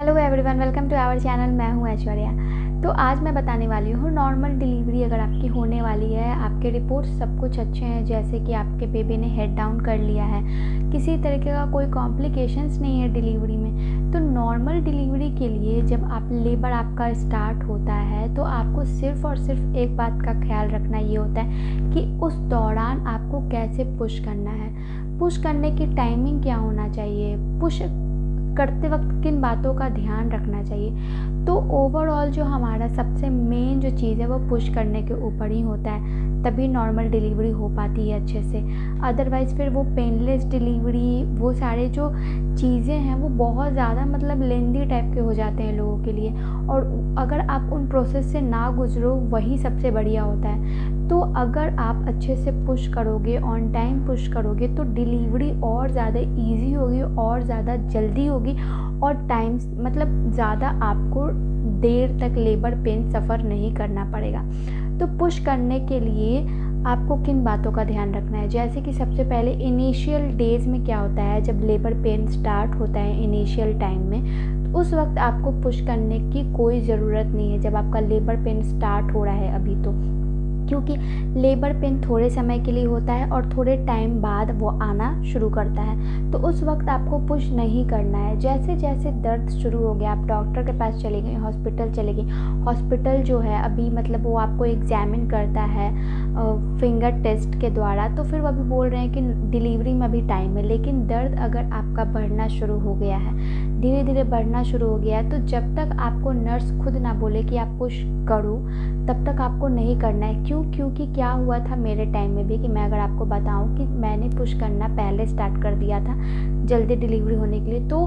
Hello everyone welcome to our channel मैं हूँ ऐश्वर्या। तो आज मैं बताने वाली हूँ नॉर्मल डिलीवरी अगर आपकी होने वाली है, आपके रिपोर्ट्स सब कुछ अच्छे हैं, जैसे कि आपके बेबी ने हेड डाउन कर लिया है, किसी तरीके का कोई कॉम्प्लिकेशंस नहीं है डिलीवरी में। तो नॉर्मल डिलीवरी के लिए जब आप लेबर आपका स्टार्ट होता है तो आपको सिर्फ़ और सिर्फ़ एक बात का ख्याल रखना ये होता है कि उस दौरान आपको कैसे पुश करना है। पुश करने की टाइमिंग क्या होना चाहिए? पुश करते वक्त किन बातों का ध्यान रखना चाहिए। तो ओवरऑल जो हमारा सबसे मेन जो चीज़ है, वो पुश करने के ऊपर ही होता है। तभी नॉर्मल डिलीवरी हो पाती है अच्छे से। अदरवाइज़ फिर वो पेनलेस डिलीवरी वो सारे जो चीज़ें हैं, वो बहुत ज़्यादा मतलब लेंदी टाइप के हो जाते हैं लोगों के लिए। और अगर आप उन प्रोसेस से ना गुजरो, वही सबसे बढ़िया होता है। तो अगर आप अच्छे से पुश करोगे ऑन टाइम पुश करोगे तो डिलीवरी और ज़्यादा इजी होगी और ज़्यादा जल्दी होगी और टाइम मतलब ज़्यादा आपको देर तक लेबर पेन सफ़र नहीं करना पड़ेगा। तो पुश करने के लिए आपको किन बातों का ध्यान रखना है? जैसे कि सबसे पहले इनिशियल डेज़ में क्या होता है? जब लेबर पेन स्टार्ट होता है इनिशियल टाइम में तो उस वक्त आपको पुश करने की कोई ज़रूरत नहीं है जब आपका लेबर पेन स्टार्ट हो रहा है अभी तो। क्योंकि लेबर पेन थोड़े समय के लिए होता है और थोड़े टाइम बाद वो आना शुरू करता है। तो उस वक्त आपको पुश नहीं करना है। जैसे जैसे दर्द शुरू हो गया, आप डॉक्टर के पास चले गए, हॉस्पिटल चले गए, हॉस्पिटल जो है, अभी मतलब वो आपको एग्जामिन करता है फिंगर टेस्ट के द्वारा तो फिर वो अभी बोल रहे हैं कि डिलीवरी में अभी टाइम है, लेकिन दर्द अगर आपका बढ़ना शुरू हो गया है धीरे धीरे बढ़ना शुरू हो गया है तो जब तक आपको नर्स खुद ना बोले कि आप पुश करो, तब तक आपको नहीं करना है। क्यों? क्योंकि क्या हुआ था मेरे टाइम में भी कि मैं अगर आपको बताऊँ कि मैंने पुश करना पहले स्टार्ट कर दिया था जल्दी डिलीवरी होने के लिए तो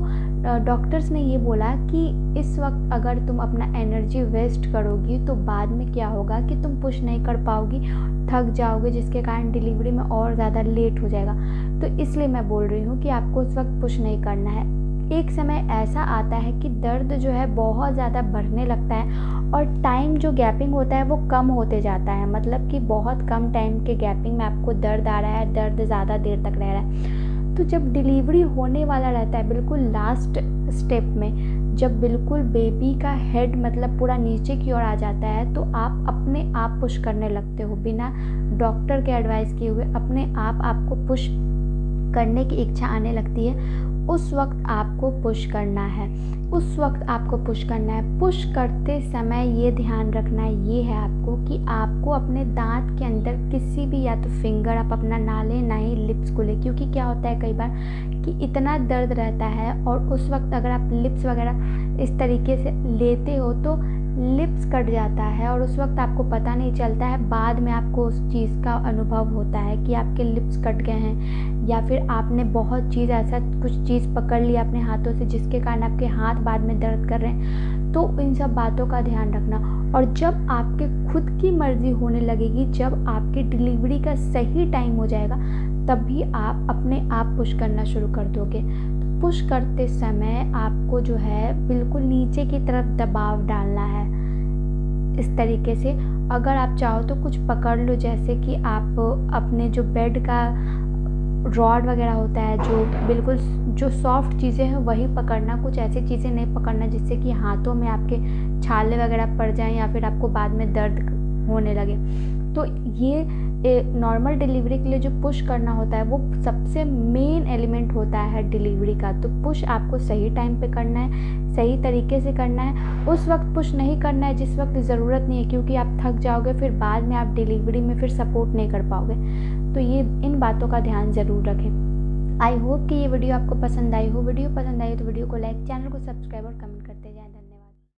डॉक्टर्स ने ये बोला कि इस वक्त अगर तुम अपना एनर्जी वेस्ट करोगी तो बाद में क्या होगा कि तुम पुश नहीं कर पाओगी, थक जाओगे, जिसके कारण डिलीवरी में और ज़्यादा लेट हो जाएगा। तो इसलिए मैं बोल रही हूँ कि आपको उस वक्त पुश नहीं करना है। एक समय ऐसा आता है कि दर्द जो है बहुत ज़्यादा बढ़ने लगता है और टाइम जो गैपिंग होता है वो कम होते जाता है। मतलब कि बहुत कम टाइम के गैपिंग में आपको दर्द आ रहा है, दर्द ज़्यादा देर तक रह रहा है। तो जब डिलीवरी होने वाला रहता है बिल्कुल लास्ट स्टेप में, जब बिल्कुल बेबी का हेड मतलब पूरा नीचे की ओर आ जाता है तो आप अपने आप पुश करने लगते हो। बिना डॉक्टर के एडवाइस किए हुए अपने आप आपको पुश करने की इच्छा आने लगती है। उस वक्त आपको पुश करना है। उस वक्त आपको पुश करना है। पुश करते समय ये ध्यान रखना ये है आपको कि आपको अपने दांत के अंदर किसी भी, या तो फिंगर आप अपना ना लें, ना ही लिप्स को लें, क्योंकि क्या होता है कई बार कि इतना दर्द रहता है और उस वक्त अगर आप लिप्स वगैरह इस तरीके से लेते हो तो लिप्स कट जाता है और उस वक्त आपको पता नहीं चलता है, बाद में आपको उस चीज़ का अनुभव होता है कि आपके लिप्स कट गए हैं या फिर आपने बहुत चीज़ ऐसा कुछ चीज़ पकड़ लिया अपने हाथों से जिसके कारण आपके हाथ बाद में दर्द कर रहे हैं। तो इन सब बातों का ध्यान रखना और जब आपके खुद की मर्ज़ी होने लगेगी, जब आपकी डिलीवरी का सही टाइम हो जाएगा, तब भी आप अपने आप पुश करना शुरू कर दोगे। पुश करते समय आपको जो है बिल्कुल नीचे की तरफ़ दबाव डालना है। इस तरीके से अगर आप चाहो तो कुछ पकड़ लो, जैसे कि आप अपने जो बेड का रॉड वगैरह होता है, जो बिल्कुल जो सॉफ्ट चीज़ें हैं, वही पकड़ना, कुछ ऐसी चीज़ें नहीं पकड़ना जिससे कि हाथों में आपके छाले वगैरह पड़ जाएँ या फिर आपको बाद में दर्द होने लगे। तो ये नॉर्मल डिलीवरी के लिए जो पुश करना होता है, वो सबसे मेन एलिमेंट होता है डिलीवरी का। तो पुश आपको सही टाइम पे करना है, सही तरीके से करना है। उस वक्त पुश नहीं करना है, जिस वक्त ज़रूरत नहीं है, क्योंकि आप थक जाओगे, फिर बाद में आप डिलीवरी में फिर सपोर्ट नहीं कर पाओगे। तो ये, इन बातों का ध्यान ज़रूर रखें। आई होप कि ये वीडियो आपको पसंद आई हो। वीडियो पसंद आई तो वीडियो को लाइक चैनल को सब्सक्राइब और कमेंट करते